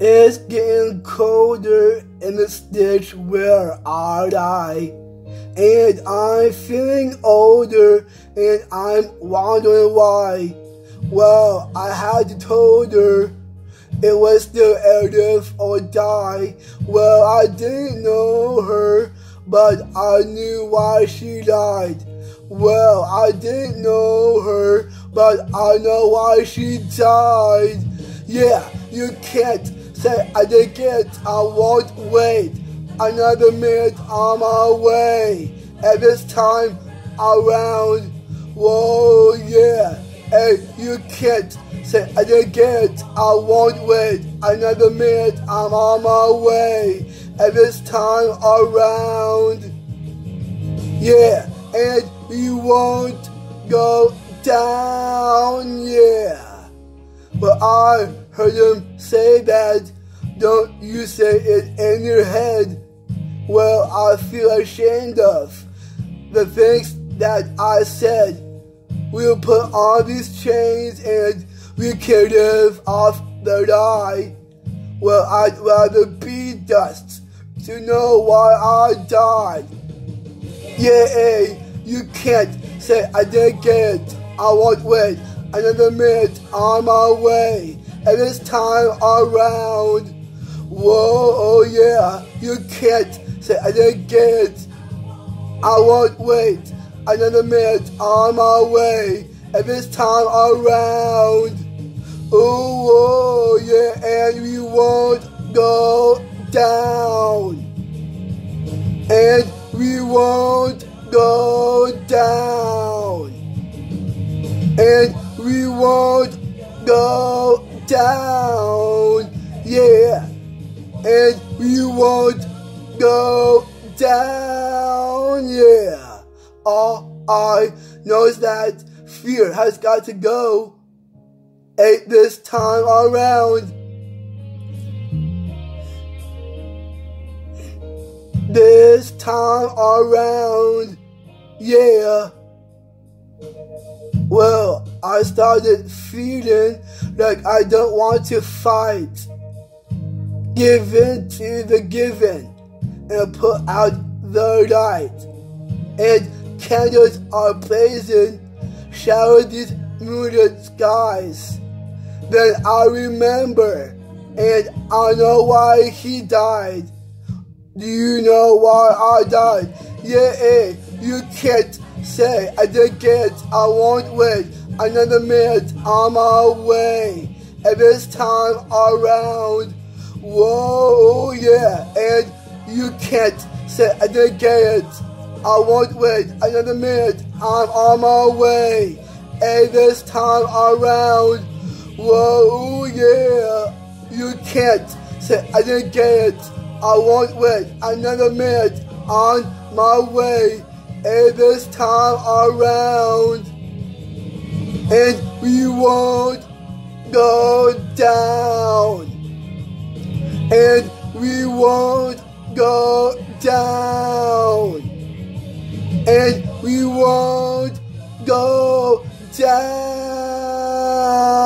It's getting colder in the stitch where I die. And I'm feeling older and I'm wondering why. Well, I had to told her it was still live or die. Well, I didn't know her, but I knew why she died. Well, I didn't know her, but I know why she died. Yeah, you can't say I didn't get, I won't wait another minute on my way. At this time around, whoa, yeah. Hey, you can't say I didn't get, I won't wait another minute, I'm on my way. At this time around, yeah, and you won't go down, yeah. But I heard him say that, don't you say it in your head. Well, I feel ashamed of the things that I said. We'll put on these chains and we can live off the die. Well, I'd rather be dust to know why I died. Yeah, eh, you can't say I didn't get it. I won't wait another minute on my way. And this time around, whoa, oh yeah, you can't say I didn't get it. I won't wait another minute on my way. And this time around, oh, oh yeah, and we won't go down. And we won't go won't go down. Yeah. And we won't go down. Yeah. All I know is that fear has got to go. Ain't this time around. This time around, yeah. Well, I started feeling like I don't want to fight. Give in to the given and put out the light. And candles are blazing, shower these moonlit skies. Then I remember, and I know why he died. Do you know why I died? Yeah, eh, you can't say I didn't get, I won't wait another minute on my way. And this time around, whoa, yeah, and you can't say I didn't get it. I won't wait another minute, I'm on my way. And this time around, whoa, yeah, you can't say I didn't get it. I won't wait another minute on my way. And this time around, and we won't go down. And we won't go down. And we won't go down.